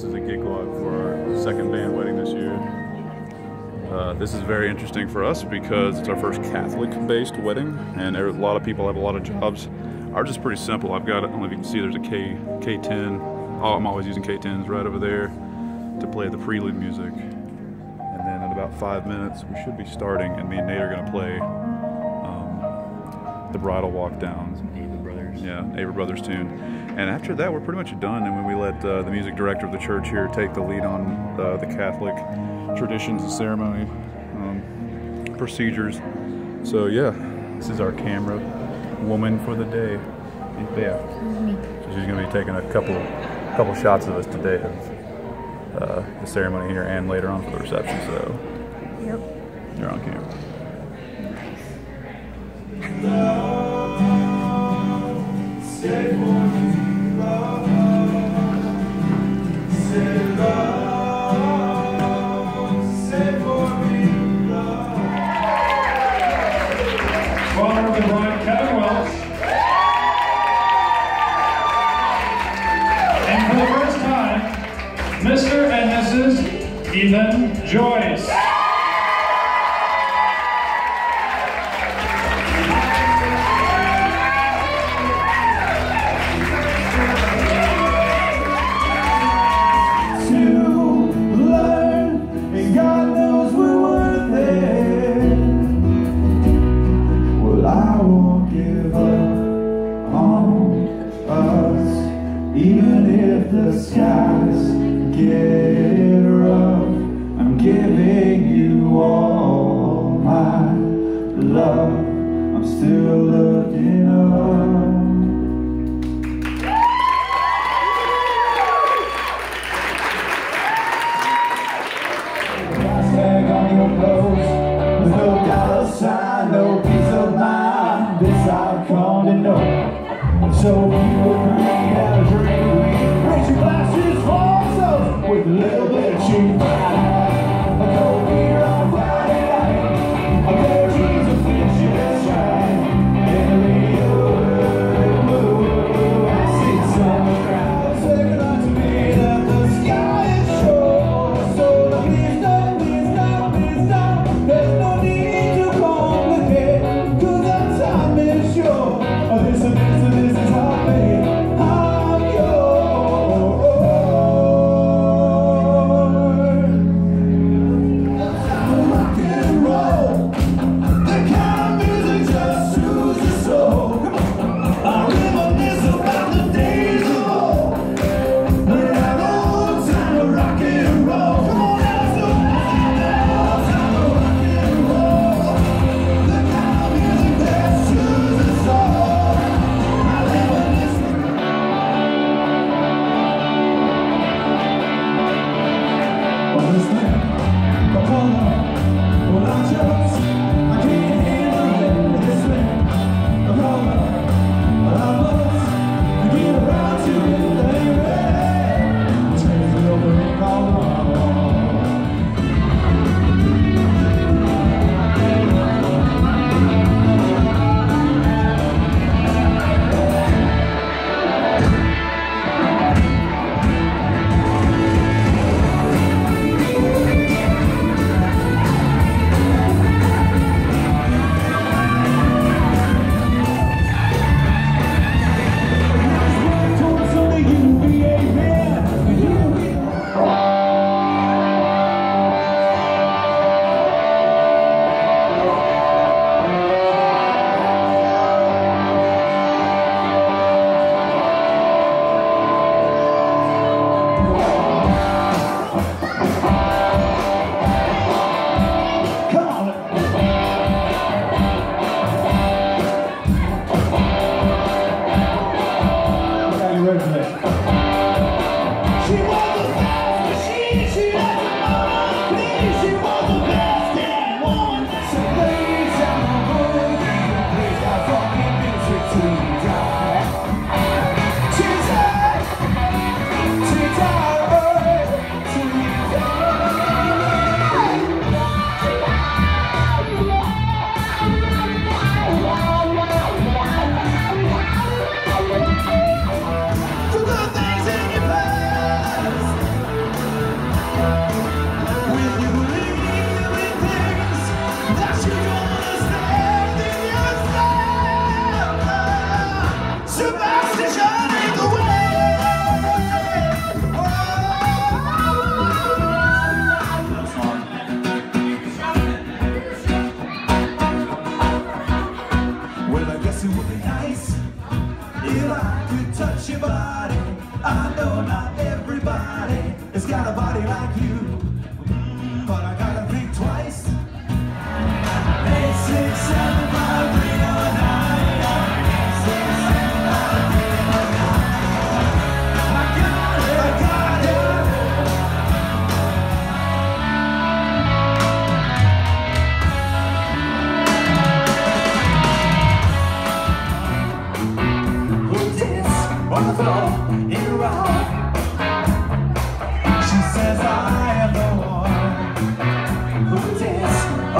This is a gig log for our second band wedding this year. Uh, this is very interesting for us because it's our first Catholic-based wedding, and a lot of people have a lot of jobs. Ours is pretty simple. I've got, I don't know if you can see, there's a K K10. Oh, I'm always using K10s right over there to play the prelude music. And then in about five minutes, we should be starting, and me and Nate are going to play um, the bridal walk down. Brothers. Yeah, Neighbor Brothers tune. And after that, we're pretty much done. And when we let uh, the music director of the church here take the lead on uh, the Catholic traditions and ceremony um, procedures. So yeah, this is our camera woman for the day. Yeah, so she's gonna be taking a couple couple shots of us today of uh, the ceremony here and later on for the reception. So Yep. you're on camera. Father of the Kevin Welch. And for the first time, Mr. and Mrs. Ethan Joyce. Still looking up. On your clothes no dollar sign, no peace of mind. This I've come to know. So a drink. Raise your glasses with a little bit of cheap understand. But follow, well, I tell not everybody has got a body like you.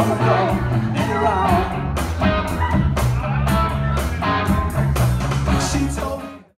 She